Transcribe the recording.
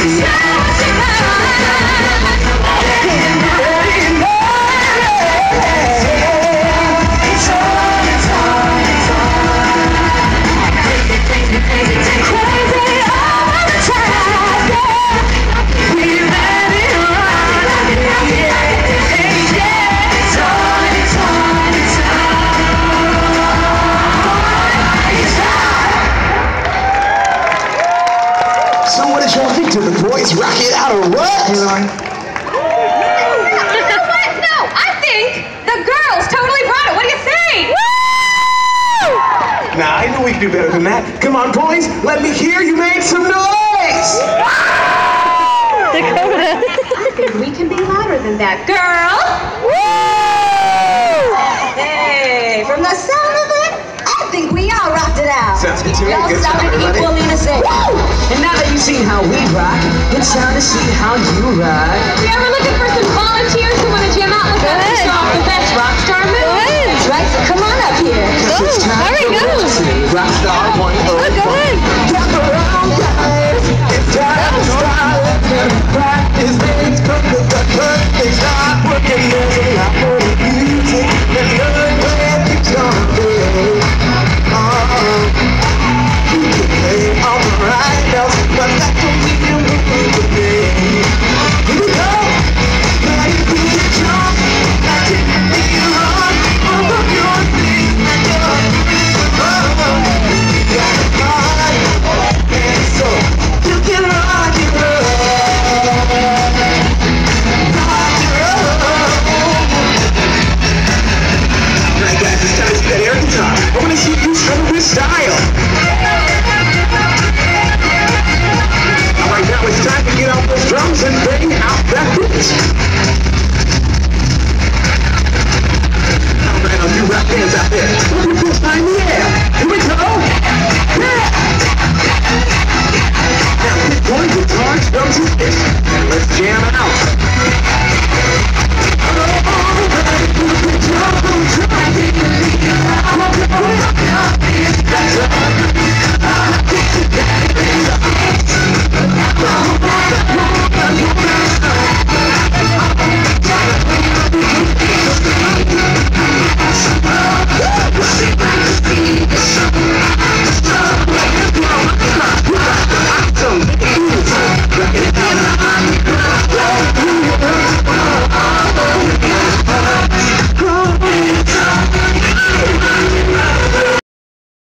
So did y'all think? Did the boys rock it out or what? You know what? No, I think the girls totally brought it. What do you say? Nah, I know we can do better than that. Come on, boys, let me hear you made some noise. Dakota. I think we can be louder than that. Girls! Hey, from the sound of it, I think we all rocked it out. Sounds good to me. We all sounded everybody. equally the same. And now that you've seen how we rock. It's time to see how you rock. We are looking for some volunteers who want to jam out with us show off the best rock star moves. Right, so come on up here. Go. All right, go. Rockstar go ahead. Around, guys. It's time to start come to the. It's not working. There's a lot more where you jump in. Oh, you can play. and they outback it.